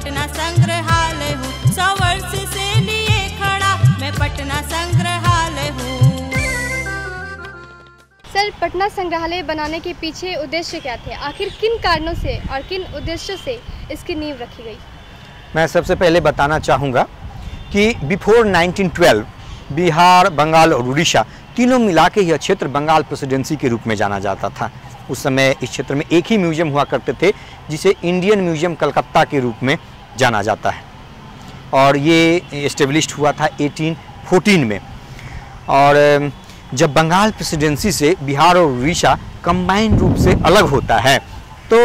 पटना संग्रहालय हूँ। सौ वर्ष से लिए खड़ा मैं पटना संग्रहालय हूँ। सर पटना संग्रहालय बनाने के पीछे उद्देश्य क्या थे? आखिर किन कारणों से और किन उद्देश्यों से इसकी नींव रखी गई? मैं सबसे पहले बताना चाहूँगा कि बिफोर 1912 बिहार बंगाल और उड़ीसा तीनों मिला के यह क्षेत्र बंगाल प्रेसिडेंसी के रूप में जाना जाता था। उस समय इस क्षेत्र में एक ही म्यूज़ियम हुआ करते थे जिसे इंडियन म्यूज़ियम कलकत्ता के रूप में जाना जाता है। और ये इस्टेब्लिश हुआ था 1814 में। और जब बंगाल प्रेसिडेंसी से बिहार और उड़ीसा कंबाइंड रूप से अलग होता है तो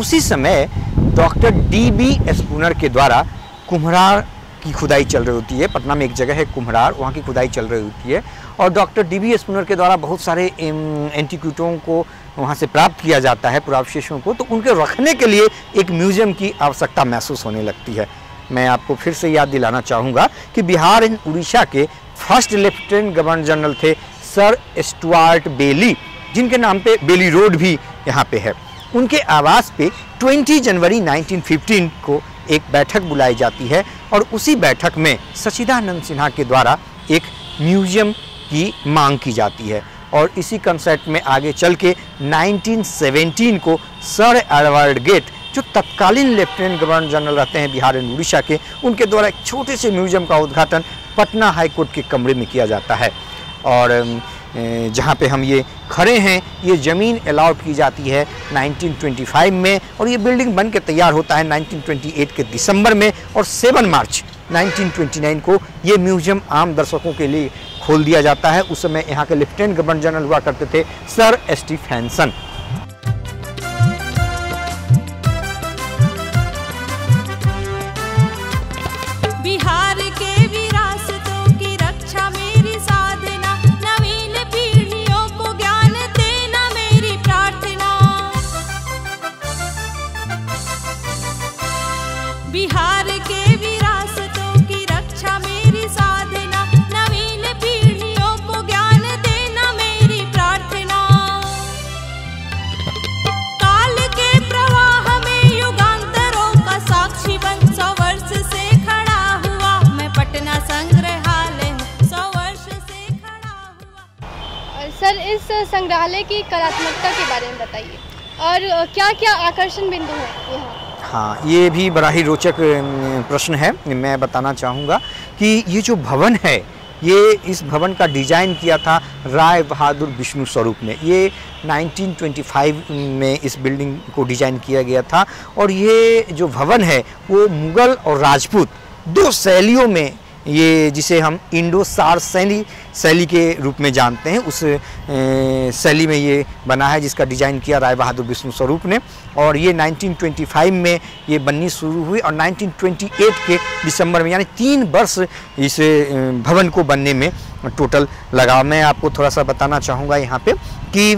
उसी समय डॉक्टर डी बी स्पूनर के द्वारा कुम्हरार की खुदाई चल रही होती है। पटना में एक जगह है, कुम्हरार, वहाँ की खुदाई चल रही होती है। और डॉक्टर डी बी एस्पूनर के द्वारा बहुत सारे एंटीक्यूटों को वहाँ से प्राप्त किया जाता है, पुरावशेषों को। तो उनके रखने के लिए एक म्यूज़ियम की आवश्यकता महसूस होने लगती है। मैं आपको फिर से याद दिलाना चाहूँगा कि बिहार एंड उड़ीसा के फ़र्स्ट लेफ्टिनेंट गवर्नर जनरल थे सर स्टुअर्ट बेली, जिनके नाम पे बेली रोड भी यहाँ पे है। उनके आवास पे 20 जनवरी 1915 को एक बैठक बुलाई जाती है और उसी बैठक में सचिदानंद सिन्हा के द्वारा एक म्यूज़ियम की मांग की जाती है। और इसी कंसेप्ट में आगे चल के 1917 को सर एडवर्ड गेट, जो तत्कालीन लेफ्टिनेंट गवर्नर जनरल रहते हैं बिहार एंड उड़ीसा के, उनके द्वारा एक छोटे से म्यूज़ियम का उद्घाटन पटना हाईकोर्ट के कमरे में किया जाता है। और जहाँ पे हम ये खड़े हैं, ये ज़मीन अलाउड की जाती है 1925 में और ये बिल्डिंग बन के तैयार होता है 1928 के दिसंबर में और 7 मार्च 1929 को ये म्यूज़ियम आम दर्शकों के लिए खोल दिया जाता है। उस समय यहाँ के लेफ्टिनेंट गवर्नर जनरल हुआ करते थे sir S T Bihar sir, इस संग्रहालय की कलात्मकता के बारे में बताइए। और क्या क्या आकर्षण बिंदु हैं यहाँ? हाँ ये भी बड़ा ही रोचक प्रश्न है। मैं बताना चाहूँगा कि ये जो भवन है, ये इस भवन का डिज़ाइन किया था राय बहादुर विष्णु स्वरूप ने। ये 1925 में इस बिल्डिंग को डिज़ाइन किया गया था। और ये जो भवन है, वो मुगल और राजपूत दो शैलियों में ये जिसे हम इंडो सार शैली शैली के रूप में जानते हैं, उस शैली में ये बना है, जिसका डिज़ाइन किया राय बहादुर विष्णु स्वरूप ने। और ये 1925 में ये बननी शुरू हुई और 1928 के दिसंबर में, यानी तीन वर्ष इस भवन को बनने में टोटल लगा मैं आपको थोड़ा सा बताना चाहूँगा यहाँ पे कि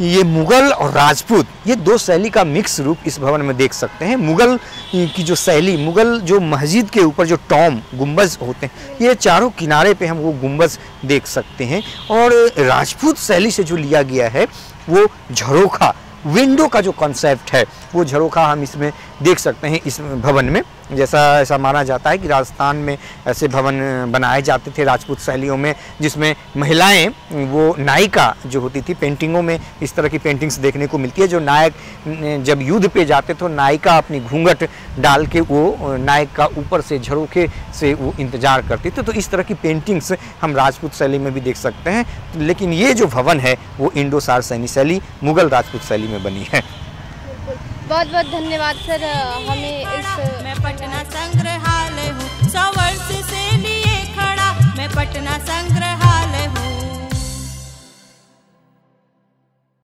ये मुगल और राजपूत, ये दो शैली का मिक्स रूप इस भवन में देख सकते हैं। मुगल की जो शैली, मुगल जो मस्जिद के ऊपर जो टॉम, गुंबज होते हैं, ये चारों किनारे पे हम वो गुंबज देख सकते हैं। और राजपूत शैली से जो लिया गया है, वो झरोखा, विंडो का जो कॉन्सेप्ट है, वो झरोखा हम इसमें देख सकते हैं, इस भवन में। जैसा, ऐसा माना जाता है कि राजस्थान में ऐसे भवन बनाए जाते थे राजपूत शैलियों में, जिसमें महिलाएँ, वो नायिका जो होती थी, पेंटिंगों में इस तरह की पेंटिंग्स देखने को मिलती है। जो नायक जब युद्ध पे जाते तो नायिका अपनी घूंघट डाल के वो नायक का ऊपर से झरोखे से वो इंतज़ार करती थी। तो इस तरह की पेंटिंग्स हम राजपूत शैली में भी देख सकते हैं। लेकिन ये जो भवन है, वो इंडो सार सैनी शैली, मुगल राजपूत शैली में बनी है। बहुत बहुत धन्यवाद सर हमें इस मैं पटना संग्रहालय